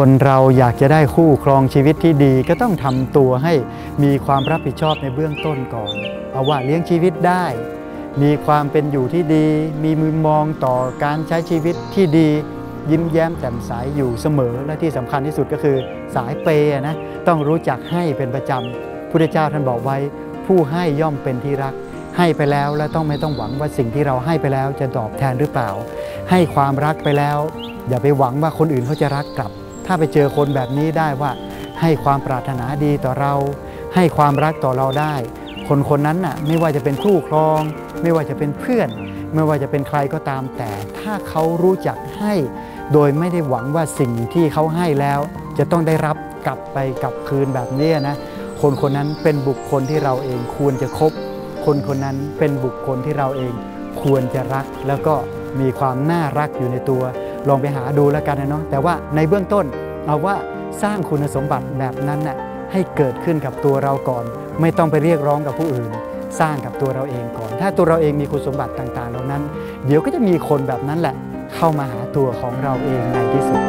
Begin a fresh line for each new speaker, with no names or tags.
คนเราอยากจะได้คู่ครองชีวิตที่ดี ก็ต้องทำตัวให้มีความรับผิดชอบในเบื้องต้นก่อน เอาว่าเลี้ยงชีวิตได้ มีความเป็นอยู่ที่ดี มีมุมมองต่อการใช้ชีวิตที่ดี ยิ้มแย้มแจ่มใสอยู่เสมอ และที่สำคัญที่สุดก็คือสายเปย์นะต้องรู้จักให้เป็นประจำพุทธเจ้าท่านบอกไว้ ผู้ให้ย่อมเป็นที่รัก ให้ไปแล้วและต้องไม่ต้องหวังว่าสิ่งที่เราให้ไปแล้วจะตอบแทนหรือเปล่า ให้ความรักไปแล้ว อย่าไปหวังว่าคนอื่นเขาจะรักกลับ ถ้าไปเจอคนแบบนี้ได้ว่า ให้ความปรารถนาดีต่อเรา ให้ความรักต่อเราได้ คนคนนั้นน่ะไม่ว่าจะเป็นคู่ครอง ไม่ว่าจะเป็นเพื่อน ไม่ว่าจะเป็นใครก็ตามแต่ ถ้าเขารู้จักให้ โดยไม่ได้หวังว่าสิ่งที่เขาให้แล้ว จะต้องได้รับกลับไปกลับคืนแบบนี้นะคนคนนั้นเป็นบุคคลที่เราเองควรจะคบ คนคนนั้นเป็นบุคคลที่เราเองควรจะรัก แล้วก็มีความน่ารักอยู่ในตัว ลองไปหาดูแล้วกันนะเนาะแต่ว่าในเบื้องต้น เอาว่าสร้างคุณสมบัติแบบนั้นน่ะให้เกิดขึ้นกับตัวเราก่อน ไม่ต้องไปเรียกร้องกับผู้อื่น สร้างกับตัวเราเองก่อน ถ้าตัวเราเองมีคุณสมบัติต่างๆ เหล่านั้น เดี๋ยวก็จะมีคนแบบนั้นแหละ เข้ามาหาตัวของเราเองในที่สุด